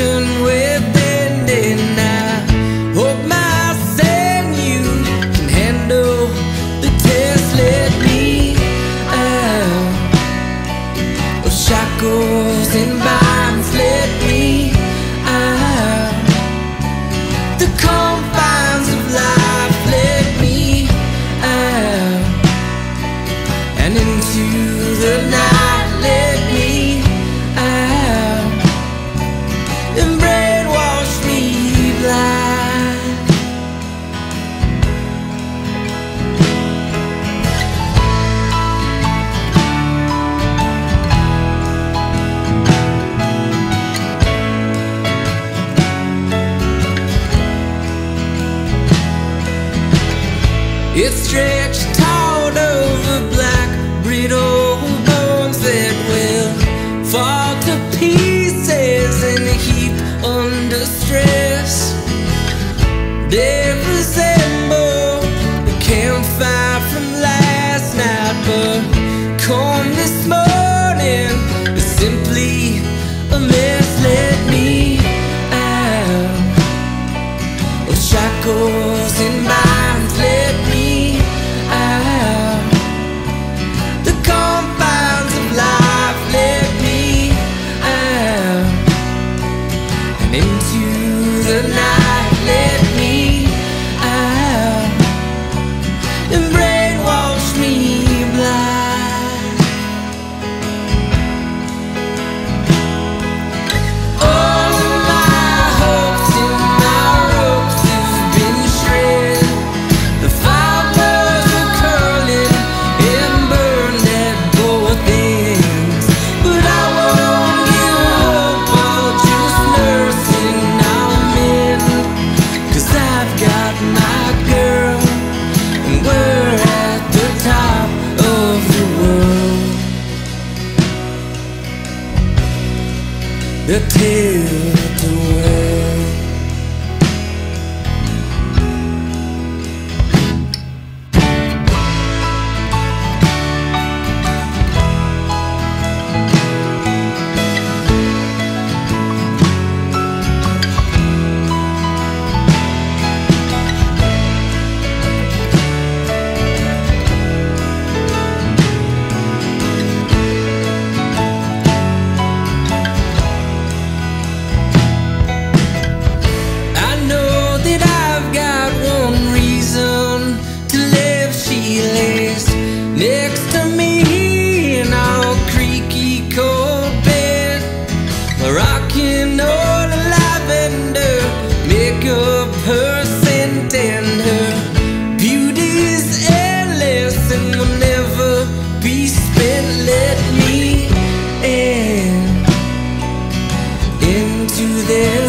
connection with It over black, brittle bones that will fall to pieces in heap under stress. They resemble the campfire from last night, but this morning simply a me out of shackles in minds. Let Eu tears. let me in into their